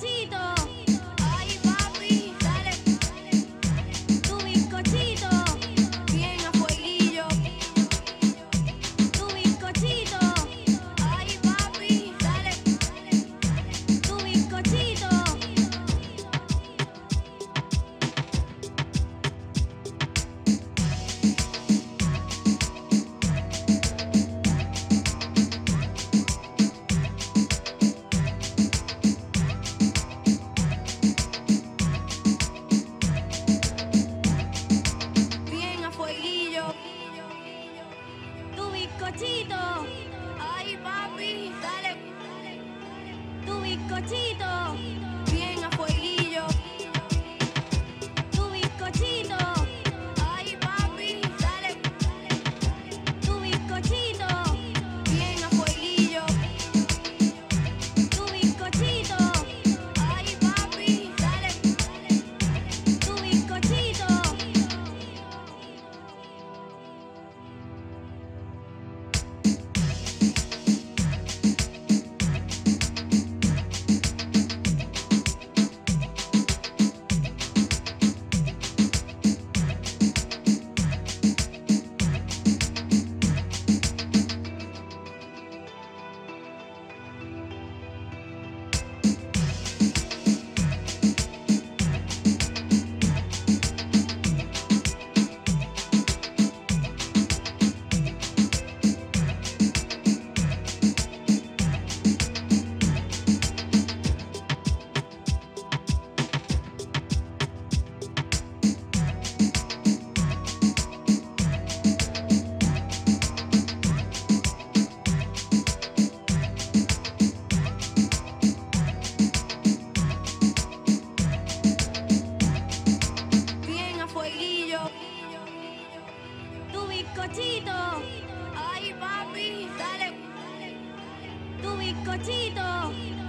Nachito. Bizcochito. Bizcochito. Ay, papi, dale. Tu bizcochito.